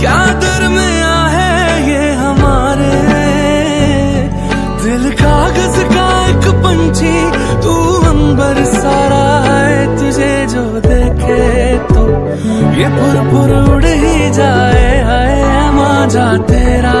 क्या दरमिया है ये हमारे? दिल कागज़ का एक पंछी, तू अंबर सारा है तुझे जो देखे तो। ये पुर पुर उड़ ही जाए, हाय माँ जा तेरा